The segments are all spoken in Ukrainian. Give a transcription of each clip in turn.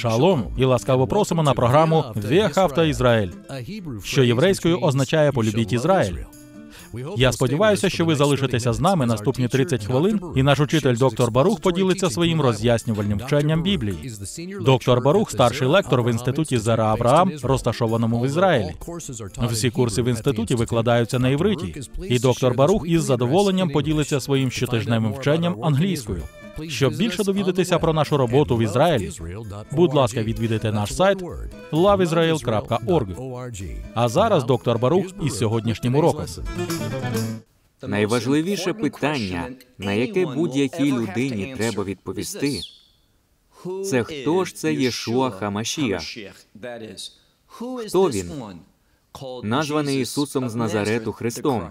Шалом і ласкаво просимо на програму «Віахавта Ізраїль, що єврейською означає полюбіть Ізраїль. Я сподіваюся, що ви залишитеся з нами наступні 30 хвилин, і наш учитель доктор Барух поділиться своїм роз'яснювальним вченням Біблії. Доктор Барух, старший лектор в інституті Зара Авраам, розташованому в Ізраїлі. Всі курси в інституті викладаються на івриті, і доктор Барух із задоволенням поділиться своїм щотижневим вченням англійською. Щоб більше довідатися про нашу роботу в Ізраїлі, будь ласка, відвідайте наш сайт loveisrael.org. А зараз доктор Барух із сьогоднішнім уроком. Найважливіше питання, на яке будь-якій людині треба відповісти, це хто ж це Єшуа Хамашія? Хто він? Названий Ісусом з Назарету Христом.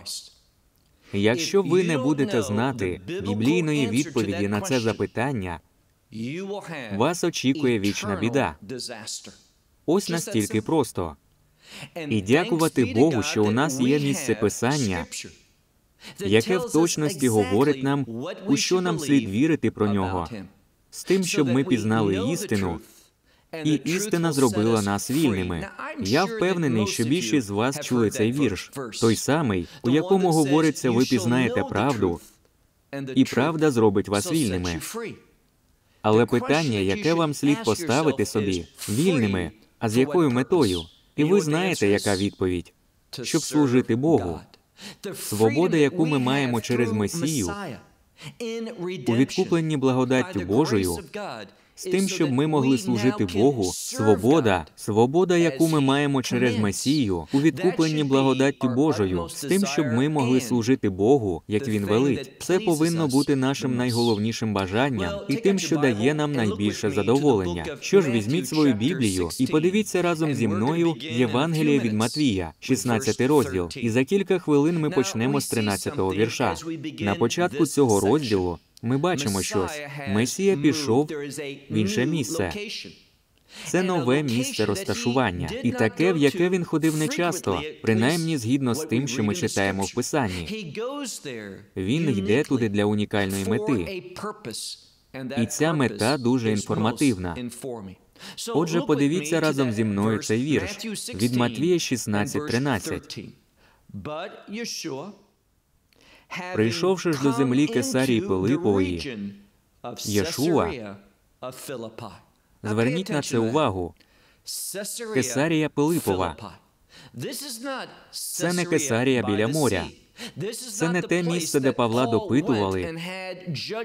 Якщо ви не будете знати біблійної відповіді на це запитання, вас очікує вічна біда. Ось настільки просто. І дякувати Богу, що у нас є місце писання, яке в точності говорить нам, у що нам слід вірити про нього, з тим, щоб ми пізнали істину, і істина зробила нас вільними. Я впевнений, що більшість з вас чули цей вірш, той самий, у якому говориться, ви пізнаєте правду, і правда зробить вас вільними. Але питання, яке вам слід поставити собі вільними, а з якою метою? І ви знаєте, яка відповідь? Щоб служити Богу. Свобода, яку ми маємо через Месію, у відкупленні благодаттю Божою, з тим, щоб ми могли служити Богу, свобода, свобода, яку ми маємо через Месію, у відкупленні благодаттю Божою, з тим, щоб ми могли служити Богу, як він велить. Це повинно бути нашим найголовнішим бажанням і тим, що дає нам найбільше задоволення. Що ж, візьміть свою Біблію і подивіться разом зі мною Євангеліє від Матвія, 16 розділ. І за кілька хвилин ми почнемо з 13-го вірша. На початку цього розділу ми бачимо щось. Месія пішов в інше місце. Це нове місце розташування, і таке, в яке він ходив нечасто, принаймні згідно з тим, що ми читаємо в писанні. Він йде туди для унікальної мети. І ця мета дуже інформативна. Отже, подивіться разом зі мною цей вірш від Матвія 16.13. Прийшовши ж до землі Кесарії Пилипової, Єшуа, Зверніть на це увагу. Кесарія Пилипова. Це не Кесарія біля моря. Це не те місце, де Павла допитували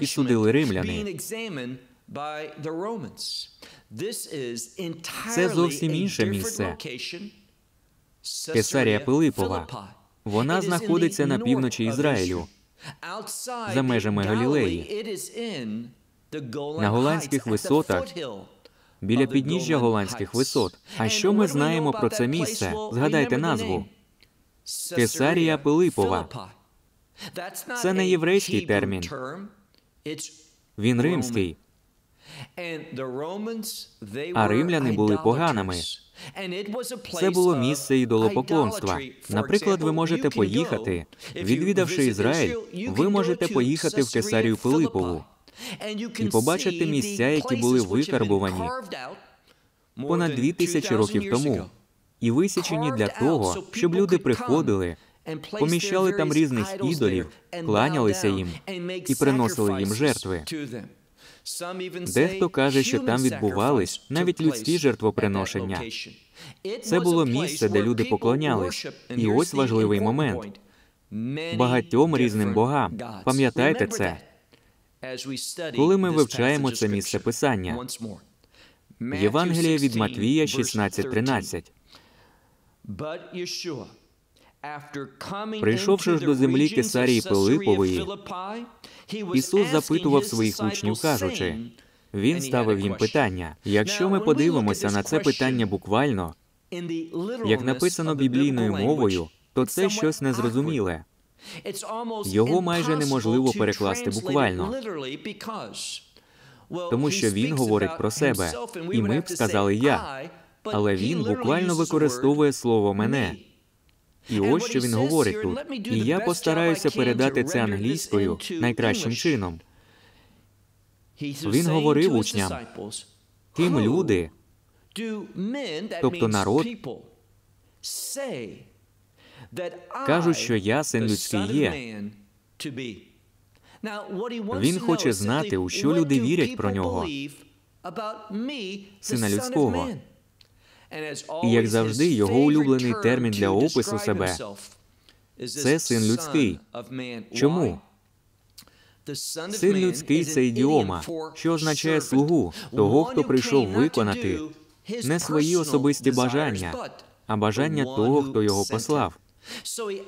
і судили римляни. Це зовсім інше місце. Кесарія Пилипова. Вона знаходиться на півночі Ізраїлю, за межами Галілеї, на голландських висотах, біля підніжжя голландських висот. А що ми знаємо про це місце? Згадайте назву Кесарія Пилипова. Це не єврейський термін. Він римський. А римляни були поганими. Це було місце ідолопоклонства. Наприклад, ви можете поїхати, відвідавши Ізраїль, ви можете поїхати в Кесарію Пилипову і побачити місця, які були викарбувані понад дві тисячі років тому, і висічені для того, щоб люди приходили, поміщали там різних ідолів, кланялися їм і приносили їм жертви. Дехто каже, що там відбувались навіть людські жертвоприношення. Це було місце, де люди поклонялись. І ось важливий момент багатьом різним богам. Пам'ятайте це. Коли ми вивчаємо це місце писання. Євангеліє від Матвія 16.13. Прийшовши ж до землі Кесарії Пилипової, Ісус запитував своїх учнів, кажучи, Він ставив їм питання. Якщо ми подивимося на це питання буквально, як написано біблійною мовою, то це щось незрозуміле. Його майже неможливо перекласти буквально. Тому що він говорить про себе, і ми б сказали я, але він буквально використовує слово мене. І ось що він говорить тут. І я постараюся передати це англійською найкращим чином. Він говорив учням, Ким люди, тобто народ, кажуть, що я син людський є. Він хоче знати, у що люди вірять про нього, Сина людського. І, як завжди, його улюблений термін для опису себе – це син людський. Чому? Син людський це ідіома, що означає слугу, того, хто прийшов виконати не свої особисті бажання, а бажання того, хто його послав.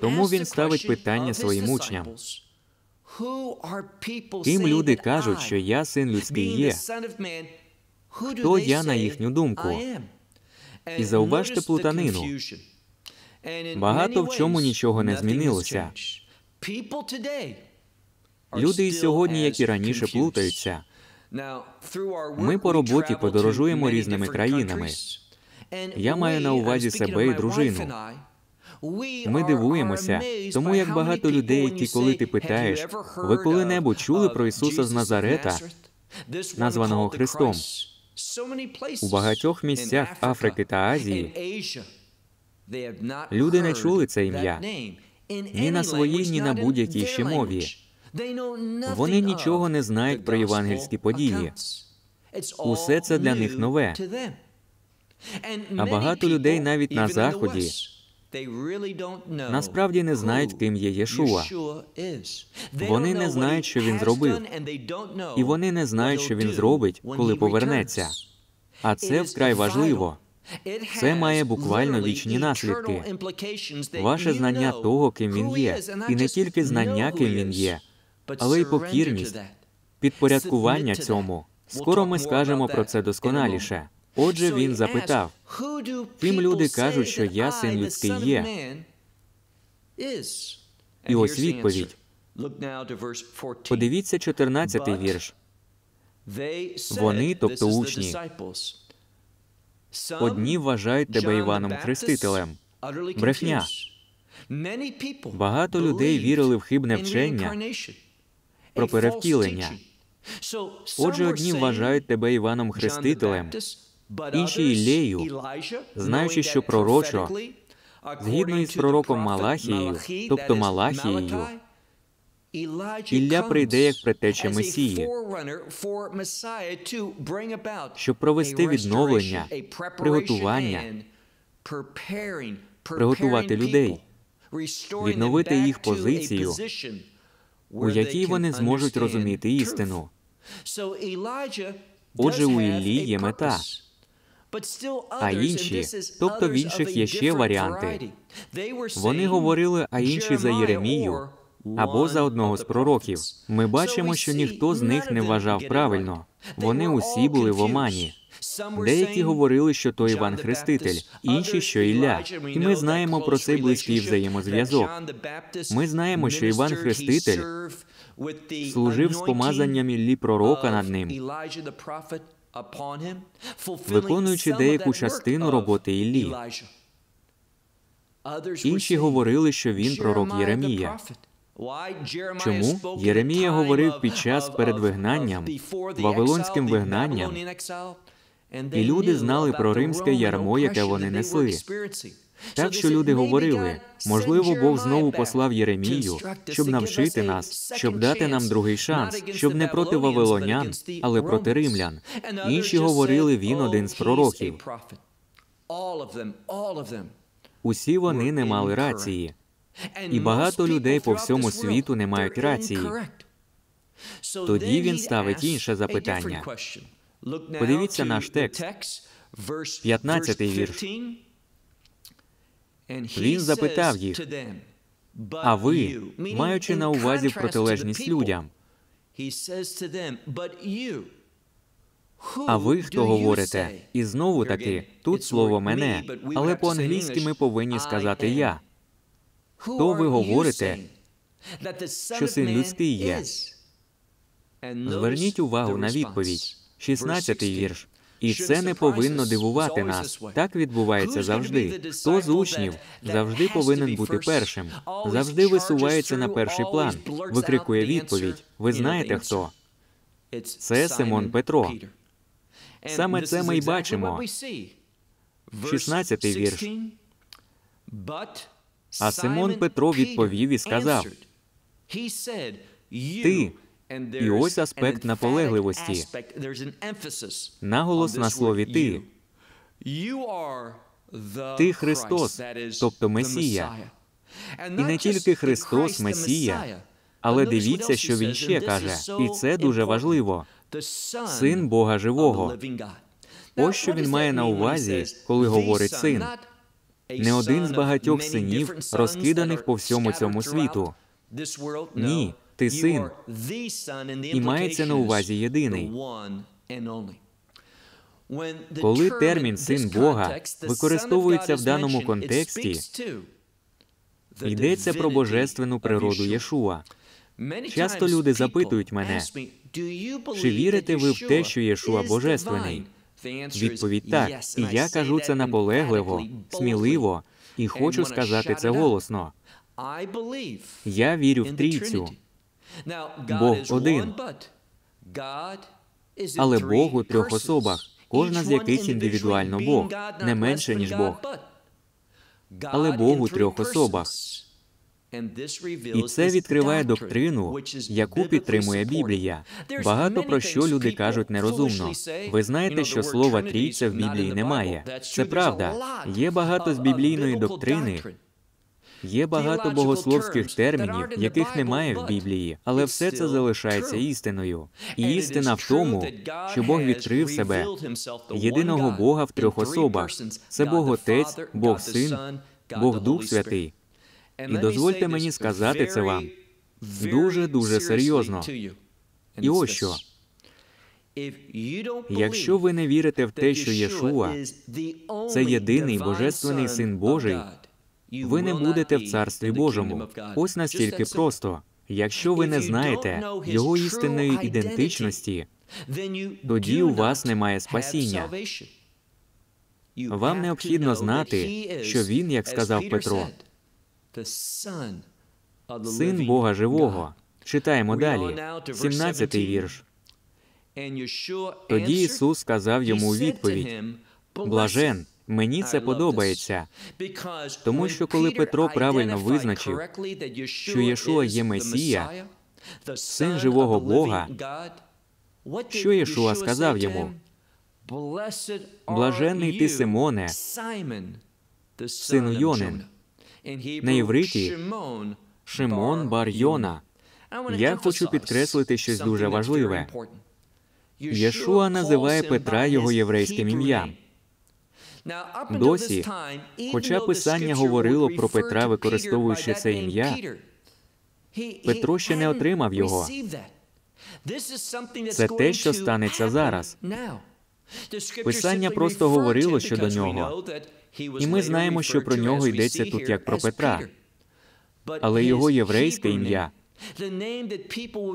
Тому він ставить питання своїм учням. Ким люди кажуть, що я син людський є? Хто я на їхню думку? І зауважте плутанину. Багато в чому нічого не змінилося. Люди і сьогодні, як і раніше, плутаються. Ми по роботі подорожуємо різними країнами. Я маю на увазі себе і дружину. Ми дивуємося, тому як багато людей, які коли ти питаєш, ви коли-небудь чули про Ісуса з Назарета, названого Христом? У багатьох місцях Африки та Азії люди не чули це ім'я ні на своїй, ні на будь-якій ще мові. Вони нічого не знають про євангельські події. Усе це для них нове. А багато людей навіть на Заході Насправді не знають, ким є Єшуа. Вони не знають, що він зробив. І вони не знають, що він зробить, коли повернеться. А це вкрай важливо. Це має буквально вічні наслідки. Ваше знання того, ким він є, і не тільки знання, ким він є, але й покірність, підпорядкування цьому. Скоро ми скажемо про це досконаліше. Отже, він запитав, Ким люди кажуть, що я син людський є? і ось відповідь. Подивіться 14-й вірш. Вони, тобто учні, Одні вважають тебе Іваном Хрестителем. Брехня. Багато людей вірили в хибне вчення про перевтілення. Отже, одні вважають тебе Іваном Хрестителем, інші Іллею, знаючи, що пророчо, згідно із пророком Малахією, тобто Малахією, Ілля прийде як предтеча Месії, щоб провести відновлення, приготування, приготувати людей, відновити їх позицію, у якій вони зможуть розуміти істину. Отже, у Іллі є мета. А інші, тобто в інших є ще варіанти. Вони говорили, а інші за Єремію або за одного з пророків. Ми бачимо, що ніхто з них не вважав правильно. Вони усі були в омані. Деякі говорили, що то Іван Хреститель, інші, що Ілля. І ми знаємо про цей близький взаємозв'язок. Ми знаємо, що Іван Хреститель служив з помазанням Іллі пророка над ним, виконуючи деяку частину роботи Іллі. Інші говорили, що він пророк Єремія. Чому Єремія говорив під час перед вигнанням, вавилонським вигнанням, І люди знали про римське ярмо, яке вони несли. Так що люди говорили, можливо, Бог знову послав Єремію, щоб навчити нас, щоб дати нам другий шанс, щоб не проти вавилонян, але проти римлян. Інші говорили, він один з пророків. Усі вони не мали рації. І багато людей по всьому світу не мають рації. Тоді він ставить інше запитання. Подивіться наш текст, 15-й вірш. Він запитав їх, А ви, маючи на увазі протилежність людям, а ви хто говорите? І знову таки, тут слово мене, але по-англійськи ми повинні сказати я. Хто ви говорите, що син людський є? Зверніть увагу на відповідь. 16-й вірш. І це не повинно дивувати нас. Так відбувається завжди. Хто з учнів завжди повинен бути першим, завжди висувається на перший план, викрикує відповідь. Ви знаєте хто? Це Симон Петро. Саме це ми й бачимо. 16-й вірш. А Симон Петро відповів і сказав: Ти. І ось аспект наполегливості. Наголос на слові ти. Ти Христос, тобто Месія. І не тільки Христос, Месія, Але дивіться, що він ще каже, і це дуже важливо. Син Бога живого. Ось що він має на увазі, коли говорить син. Не один з багатьох синів, розкиданих по всьому цьому світу. Ні, ти син. І мається на увазі єдиний. Коли термін син Бога використовується в даному контексті, йдеться про божественну природу Єшуа. Часто люди запитують мене, Чи вірите ви в те, що Єшуа божественний? Відповідь так. І я кажу це наполегливо, сміливо, і хочу сказати це голосно. Я вірю в трійцю. Бог один, але Бог у трьох особах, кожна з яких індивідуально Бог, не менше, ніж Бог. Але Бог у трьох особах. І це відкриває доктрину, яку підтримує Біблія. Багато про що люди кажуть нерозумно. Ви знаєте, що слова трійця в Біблії немає. Це правда. Є багато з біблійної доктрини. Є багато богословських термінів, яких немає в Біблії, але все це залишається істиною. І істина в тому, що Бог відкрив себе єдиного Бога в трьох особах. Це Бог Отець, Бог Син, Бог Дух Святий. І дозвольте мені сказати це вам дуже дуже серйозно. І ось що. Якщо ви не вірите в те, що Єшуа це єдиний божественний син Божий, ви не будете в царстві Божому. Ось настільки просто. Якщо ви не знаєте його істинної ідентичності, тоді у вас немає спасіння. Вам необхідно знати, що він, як сказав Петро, син Бога живого. Читаємо далі. 17-й вірш. Тоді Ісус сказав йому у відповідь: Блажен, мені це подобається. Тому що коли Петро правильно визначив, що Єшуа є Месія, син живого Бога, Що Єшуа сказав йому? Блаженний ти, Симоне, сину Йонин. на євриті Шимон бар Йона. Я хочу підкреслити щось дуже важливе. Єшуа називає Петра його єврейським ім'ям. Досі, хоча Писання говорило про Петра, використовуючи це ім'я, Петро ще не отримав його. Це те, що станеться зараз. Писання просто говорило щодо нього, І ми знаємо, що про нього йдеться тут як про Петра. Але його єврейське ім'я,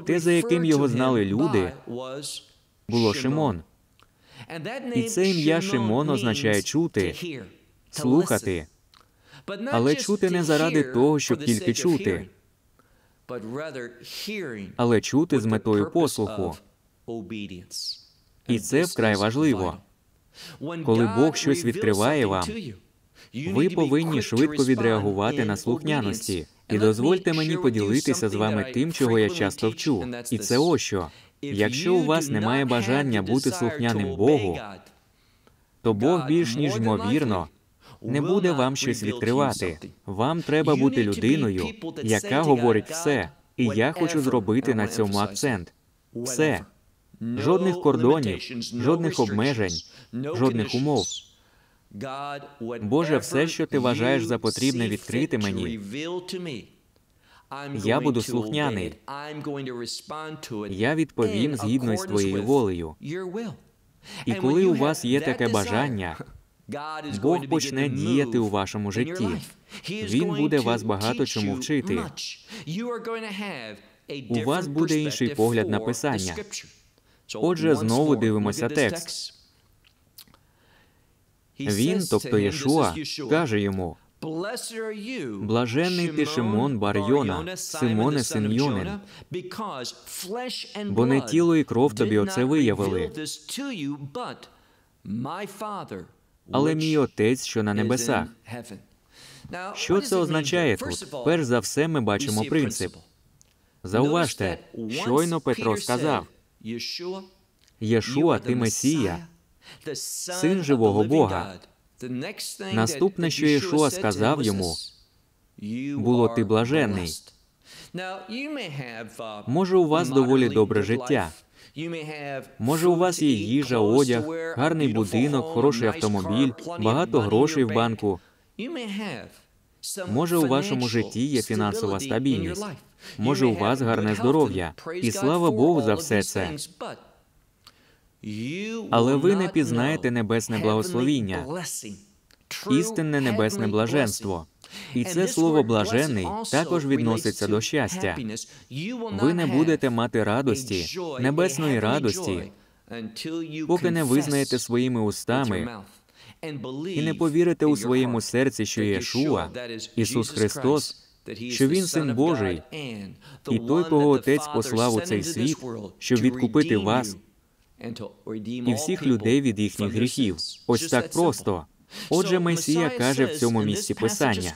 те, за яким його знали люди, було Шимон. І це ім'я Шимон означає чути, слухати, але чути не заради того, щоб тільки чути, але чути з метою послуху. І це вкрай важливо. Коли Бог щось відкриває вам, Ви повинні швидко відреагувати на слухняності. І дозвольте мені поділитися з вами тим, чого я часто вчу. І це ось що. Якщо у вас немає бажання бути слухняним Богу, то Бог більш ніж ймовірно не буде вам щось відкривати. Вам треба бути людиною, яка говорить все. І я хочу зробити на цьому акцент. Все. Жодних кордонів, жодних обмежень, жодних умов. Боже, все, що ти вважаєш за потрібне відкрити мені, Я буду слухняний. Я відповім згідно з твоєю волею. І коли у вас є таке бажання, Бог почне діяти у вашому житті. Він буде вас багато чому вчити. У вас буде інший погляд на писання. Отже, знову дивимося текст. Він, тобто Єшуа, каже йому: Блаженний ти Шимон Бар-Йона, Симоне син Йонин, бо не тіло і кров тобі оце виявили, але мій Отець, що на небесах. Що це означає тут? Перш за все, ми бачимо принцип. Зауважте, щойно Петро сказав, Єшуа, ти Месія, син живого Бога. Наступне, що Єшуа сказав йому, було ти блаженний. Може, у вас доволі добре життя. Може, у вас є їжа, одяг, гарний будинок, хороший автомобіль, багато грошей в банку. Може, у вашому житті є фінансова стабільність. Може, у вас гарне здоров'я. І слава Богу за все це. Але ви не пізнаєте небесне благословіння, істинне небесне блаженство. І це слово блажений також відноситься до щастя. Ви не будете мати радості, небесної радості, поки не визнаєте своїми устами і не повірите у своєму серці, що Єшуа, Ісус Христос, що Він син Божий, і той, кого Отець послав у цей світ, щоб відкупити вас і всіх людей від їхніх гріхів. Ось так просто. Отже, Месія каже в цьому місці Писання.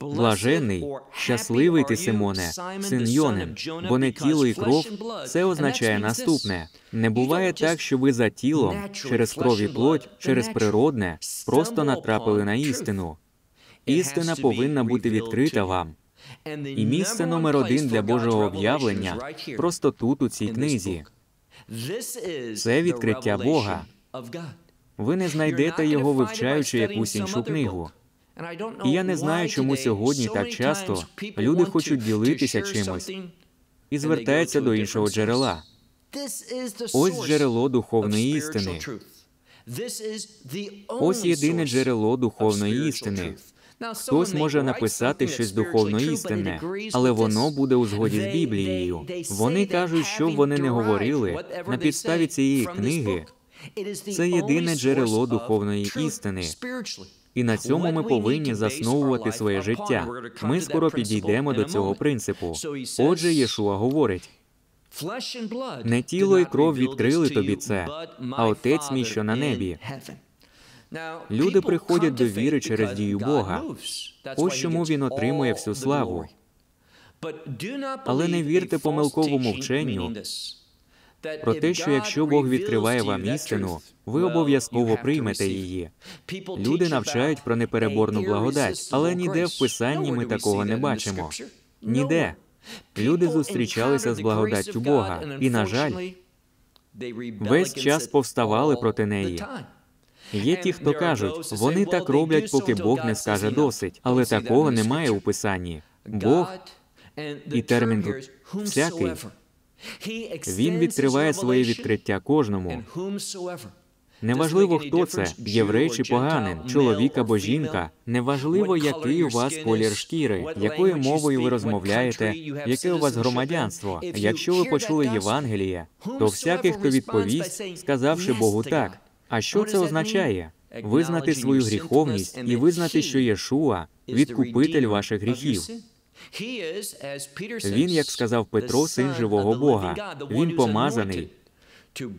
Блажений, щасливий ти, Симоне, син Йонин, бо не тіло і кров, це означає наступне: не буває так, що ви за тілом, через кров і плоть, через природне, просто натрапили на істину. Істина повинна бути відкрита вам. І місце номер один для Божого об'явлення просто тут, у цій книзі. Це відкриття Бога. Ви не знайдете його, вивчаючи якусь іншу книгу. І я не знаю, чому сьогодні так часто люди хочуть ділитися чимось і звертаються до іншого джерела. Ось джерело духовної істини. Ось єдине джерело духовної істини. Хтось може написати щось духовно істинне, але воно буде у згоді з Біблією. Вони кажуть, що вони не говорили на підставі цієї книги. Це єдине джерело духовної істини. І на цьому ми повинні засновувати своє життя. Ми скоро підійдемо до цього принципу. Отже, Єшуа говорить: не тіло і кров відкрили тобі це, а отець мій, що на небі. Люди приходять до віри через дію Бога. Ось чому він отримує всю славу. Але не вірте помилковому вченню про те, що якщо Бог відкриває вам істину, ви обов'язково приймете її. Люди навчають про непереборну благодать, але ніде в писанні ми такого не бачимо. Ніде. Люди зустрічалися з благодаттю Бога, і, на жаль, весь час повставали проти неї. Є ті, хто кажуть, вони так роблять, поки Бог не скаже досить, але такого немає у писанні. Бог і термін тут всякий. Він відкриває своє відкриття кожному. Неважливо, хто це єврей чи поганин, чоловік або жінка. Неважливо, який у вас колір шкіри, якою мовою ви розмовляєте, яке у вас громадянство. Якщо ви почули Євангеліє, то всякий, хто відповість, сказавши Богу так. А що це означає? Визнати свою гріховність і визнати, що Єшуа відкупитель ваших гріхів. Він, як сказав Петро, син живого Бога. Він помазаний,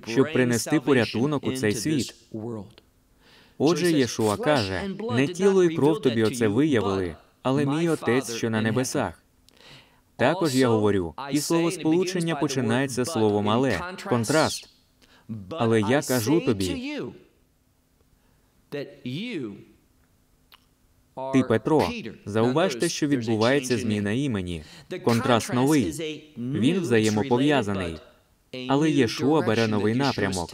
щоб принести порятунок у цей світ. Отже, Єшуа каже: не тіло і кров тобі оце виявили, але мій отець, що на небесах. Також я говорю, і слово сполучення починається словом але контраст. Але я кажу тобі, ти Петро, зауважте, що відбувається зміна імені. Контраст новий. Він взаємопов'язаний. Але Єшуа бере новий напрямок.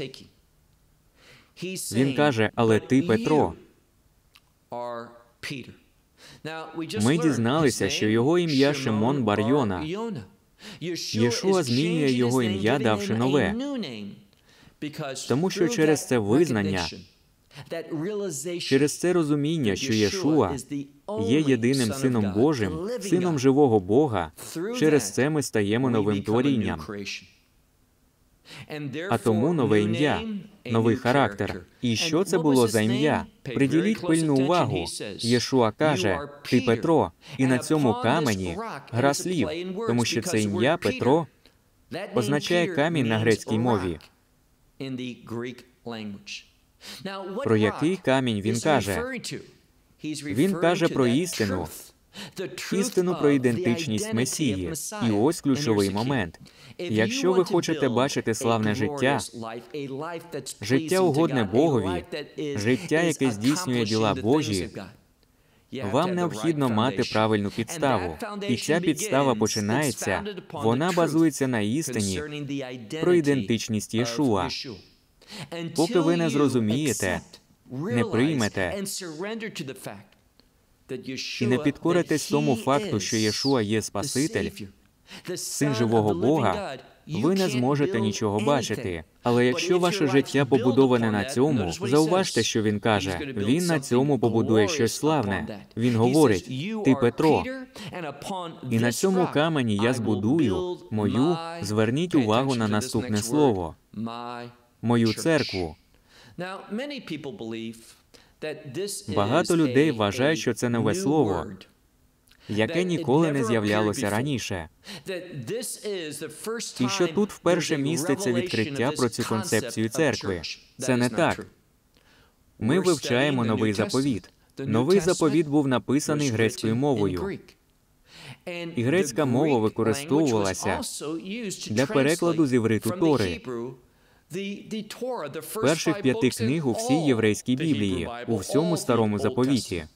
Він каже, але ти Петро. Ми дізналися, що його ім'я Шимон Бар-Йона. Єшуа змінює його ім'я, давши нове. Тому що через це визнання, через це розуміння, що Єшуа є єдиним сином Божим, сином живого Бога, через це ми стаємо новим творінням. А тому нове ім'я, новий характер. І що це було за ім'я? Приділіть пильну увагу. Єшуа каже: Ти Петро, і на цьому камені гра слів, тому що це ім'я Петро означає камінь на грецькій мові. Про який камінь він каже? Він каже про істину, істину про ідентичність Месії. І ось ключовий момент. Якщо ви хочете бачити славне життя, життя угодне Богові, життя, яке здійснює діла Божі, вам необхідно мати правильну підставу. І ця підстава починається, вона базується на істині про ідентичність Єшуа. Поки ви не зрозумієте, не приймете І не підкоритесь тому факту, що Єшуа є Спаситель, син живого Бога, ви не зможете нічого бачити. Але якщо ваше життя побудоване на цьому, зауважте, що він каже. Він на цьому побудує щось славне. Він говорить: Ти Петро, і на цьому камені я збудую мою. Зверніть увагу на наступне слово мою церкву. Багато людей вважають, що це нове слово, яке ніколи не з'являлося раніше. І що тут вперше міститься відкриття про цю концепцію церкви. Це не так. Ми вивчаємо новий заповіт. Новий заповіт був написаний грецькою мовою. І грецька мова використовувалася для перекладу з івриту Тори, перших п'яти книг у всій єврейській Біблії, у всьому старому заповіті.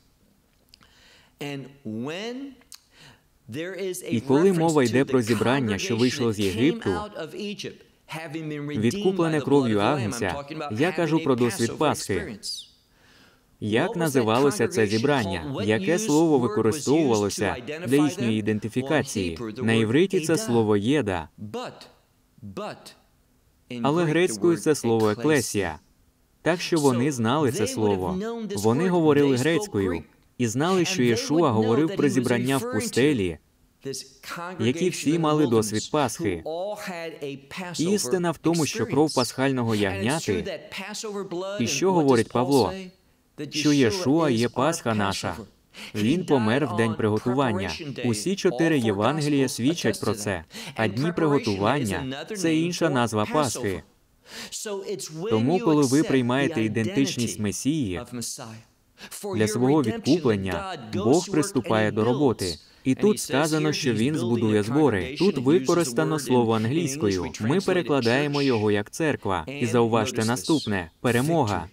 І коли мова йде про зібрання, що вийшло з Єгипту, відкуплене кров'ю Агнця, я кажу про досвід Пасхи. Як називалося це зібрання? Яке слово використовувалося для їхньої ідентифікації? На івриті це слово єда, але грецькою це слово еклесія. Так що вони знали це слово. Вони говорили грецькою і знали, що Єшуа говорив про зібрання в пустелі, які всі мали досвід Пасхи. Істина в тому, що кров пасхального ягняти, і що говорить Павло? Що Єшуа є Пасха наша. Він помер в день приготування. Усі чотири Євангелія свідчать про це. А дні приготування це інша назва Пасхи. Тому, коли ви приймаєте ідентичність Месії для свого відкуплення, Бог приступає до роботи. І тут сказано, що він збудує збори. Тут використано слово англійською. Ми перекладаємо його як церква. І зауважте наступне перемога.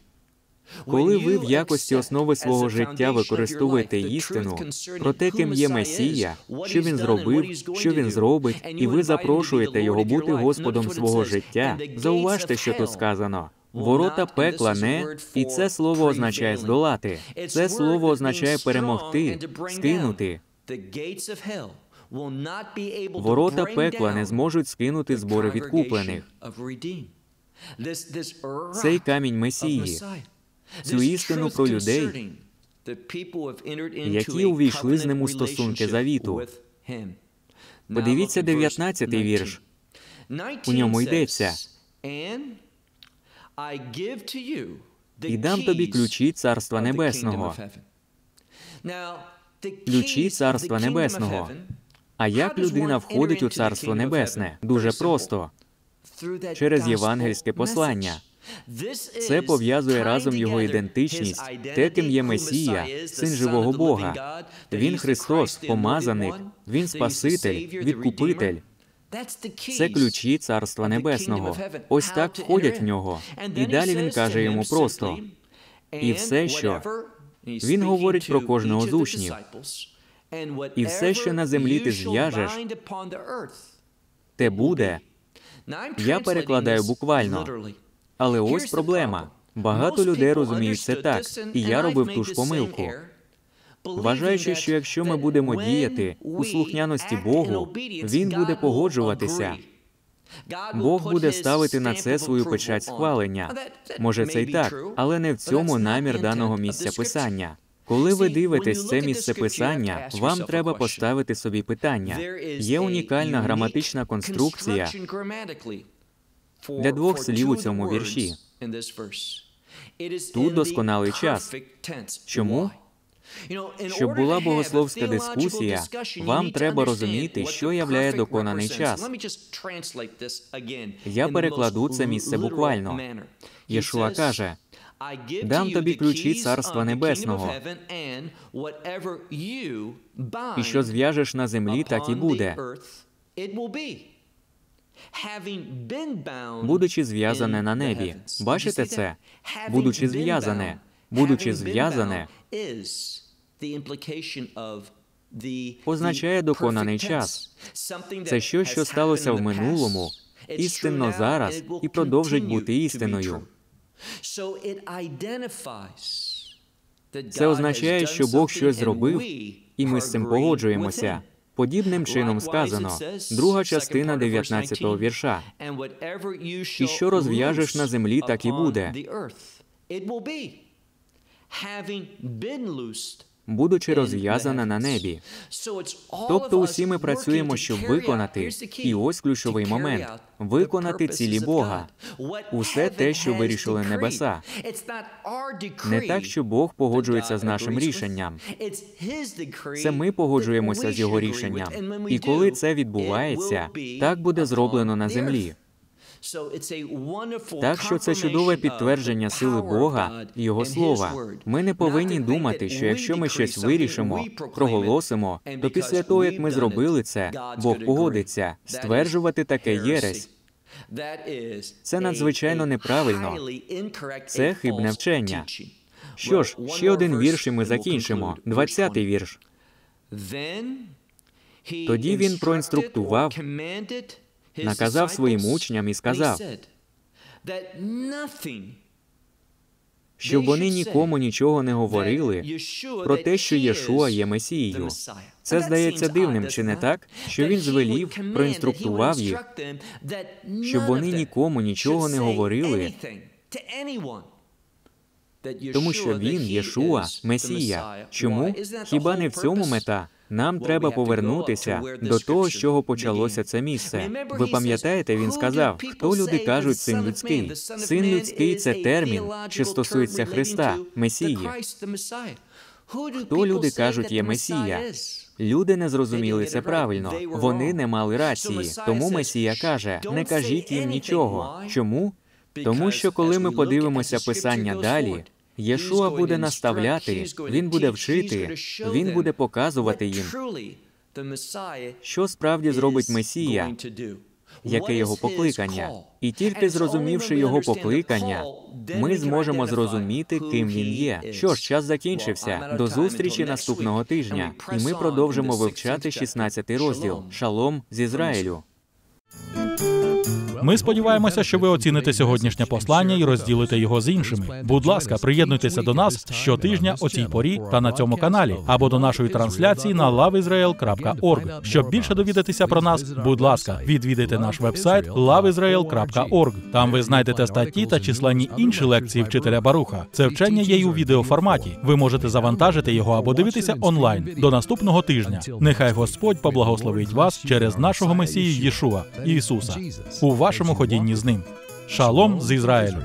Коли ви в якості основи свого життя використовуєте істину про те, ким є Месія, що він зробив, що він зробить, і ви запрошуєте його бути Господом свого життя, зауважте, що тут сказано. Ворота пекла не, і це слово означає здолати. Це слово означає перемогти, скинути. Ворота пекла не зможуть скинути збори відкуплених. Цей камінь Месії, цю істину про людей, які увійшли з ним у стосунки завіту. Подивіться 19-й вірш. У ньому йдеться. І дам тобі ключі Царства Небесного. Ключі Царства Небесного. А як людина входить у Царство Небесне? Дуже просто через євангельське послання. Це пов'язує разом його ідентичність, те, ким є Месія, син живого Бога. Він Христос, помазаник, Він Спаситель, відкупитель. Це ключі Царства Небесного. Ось так входять в нього. І далі він каже йому просто і все, що він говорить про кожного з учнів. І все, що на землі ти зв'яжеш, те буде. Я перекладаю буквально. Але ось проблема. Багато людей розуміють це так, і я робив ту ж помилку. Вважаючи, що якщо ми будемо діяти у слухняності Богу, він буде погоджуватися. Бог буде ставити на це свою печать схвалення. Може, це й так, але не в цьому намір даного місця писання. Коли ви дивитесь це місце писання, вам треба поставити собі питання. Є унікальна граматична конструкція, для двох слів у цьому вірші. Тут досконалий час. Чому? Щоб була богословська дискусія, вам треба розуміти, що являє доконаний час. Я перекладу це місце буквально. Єшуа каже, «Дам тобі ключі Царства Небесного. і що зв'яжеш на землі, так і буде. Будучи зв'язане на небі. Бачите це? Будучи зв'язане. Будучи зв'язане, означає доконаний час. Це щось, що сталося в минулому, істинно зараз і продовжить бути істиною. Це означає, що Бог щось зробив, і ми з цим погоджуємося. Подібним чином сказано, друга частина 19-го вірша. І що розв'яжеш на землі, так і буде. Будучи розв'язана на небі. Тобто усі ми працюємо, щоб виконати, і ось ключовий момент виконати цілі Бога. Усе те, що вирішили небеса. Не так, що Бог погоджується з нашим рішенням. Це ми погоджуємося з його рішенням. І коли це відбувається, так буде зроблено на землі. Так що це чудове підтвердження сили Бога і Його слова. Ми не повинні думати, що якщо ми щось вирішимо, проголосимо, то після того, як ми зробили це, Бог погодиться стверджувати таке єресь. Це надзвичайно неправильно. Це хибне вчення. Що ж, ще один вірш, і ми закінчимо. 20-й вірш. Тоді він проінструктував, Наказав своїм учням і сказав, щоб вони нікому нічого не говорили про те, що Єшуа є Месією. Це здається дивним, чи не так? Що він звелів, проінструктував їх, щоб вони нікому нічого не говорили, тому що він, Єшуа, Месія. Чому? Хіба не в цьому мета? Нам треба повернутися до того, з чого почалося це місце. Ви пам'ятаєте, він сказав, хто люди кажуть син людський? Син людський це термін, що стосується Христа, Месії. Хто люди кажуть є Месія? Люди не зрозуміли це правильно. Вони не мали рації. Тому Месія каже: не кажіть їм нічого. Чому? Тому що коли ми подивимося писання далі. Єшуа буде наставляти, він буде вчити, він буде показувати їм, що справді зробить Месія, яке його покликання. І тільки зрозумівши його покликання, ми зможемо зрозуміти, ким він є. Що ж, час закінчився. До зустрічі наступного тижня, і ми продовжимо вивчати 16 розділ Шалом з Ізраїлю. Ми сподіваємося, що ви оціните сьогоднішнє послання і розділите його з іншими. Будь ласка, приєднуйтеся до нас щотижня о цій порі та на цьому каналі, або до нашої трансляції на loveisrael.org. Щоб більше довідатися про нас, будь ласка, відвідайте наш вебсайт loveisrael.org. Там ви знайдете статті та численні інші лекції вчителя Баруха. Це вчення є й у відеоформаті. Ви можете завантажити його або дивитися онлайн до наступного тижня. Нехай Господь поблагословить вас через нашого Месію Єшуа Ісуса у вашому ходінні з ним. Шалом з Ізраїлю!